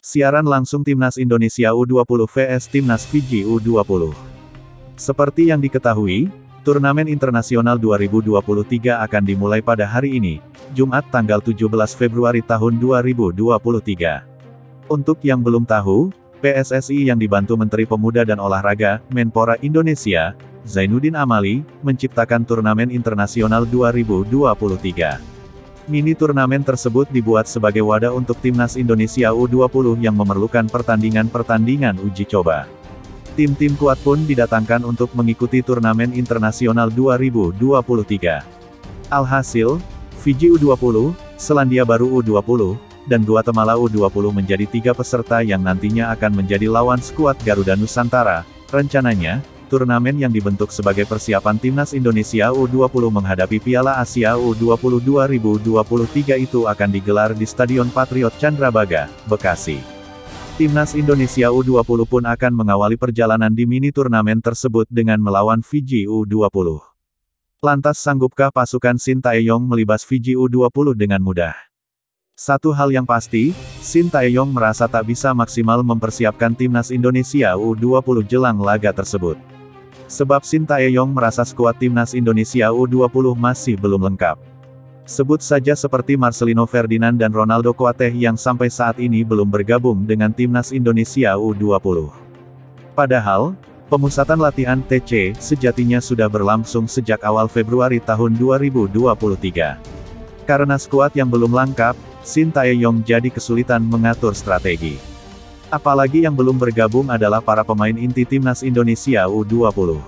Siaran langsung Timnas Indonesia U20 vs Timnas Fiji U20. Seperti yang diketahui, turnamen internasional 2023 akan dimulai pada hari ini, Jumat tanggal 17 Februari tahun 2023. Untuk yang belum tahu, PSSI yang dibantu Menteri Pemuda dan Olahraga, Menpora Indonesia, Zainuddin Amali, menciptakan turnamen internasional 2023. Mini turnamen tersebut dibuat sebagai wadah untuk timnas Indonesia U20 yang memerlukan pertandingan-pertandingan uji coba. Tim-tim kuat pun didatangkan untuk mengikuti turnamen internasional 2023. Alhasil, Fiji U20, Selandia Baru U20, dan Guatemala U20 menjadi tiga peserta yang nantinya akan menjadi lawan skuad Garuda Nusantara. Rencananya, turnamen yang dibentuk sebagai persiapan timnas Indonesia U20 menghadapi Piala Asia U20 2023 itu akan digelar di Stadion Patriot Candrabaga, Bekasi. Timnas Indonesia U20 pun akan mengawali perjalanan di mini turnamen tersebut dengan melawan Fiji U20. Lantas sanggupkah pasukan Sintayong melibas Fiji U20 dengan mudah? Satu hal yang pasti, Sintayong merasa tak bisa maksimal mempersiapkan timnas Indonesia U20 jelang laga tersebut. Sebab Sintayong merasa skuad timnas Indonesia U20 masih belum lengkap. Sebut saja seperti Marcelino Ferdinand dan Ronaldo Kuateh yang sampai saat ini belum bergabung dengan timnas Indonesia U20. Padahal, pemusatan latihan TC sejatinya sudah berlangsung sejak awal Februari tahun 2023. Karena skuad yang belum lengkap, Sintayong jadi kesulitan mengatur strategi. Apalagi yang belum bergabung adalah para pemain inti timnas Indonesia U20.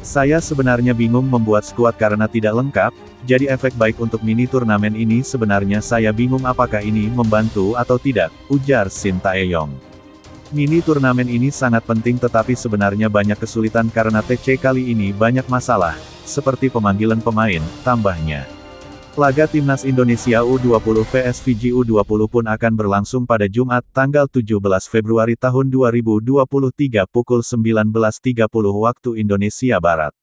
Saya sebenarnya bingung membuat skuad karena tidak lengkap, jadi efek baik untuk mini turnamen ini sebenarnya saya bingung apakah ini membantu atau tidak, ujar Shin Taeyong. Mini turnamen ini sangat penting tetapi sebenarnya banyak kesulitan karena TC kali ini banyak masalah, seperti pemanggilan pemain, tambahnya. Laga Timnas Indonesia U20 vs Fiji U20 pun akan berlangsung pada Jumat, tanggal 17 Februari tahun 2023 pukul 19.30 waktu Indonesia Barat.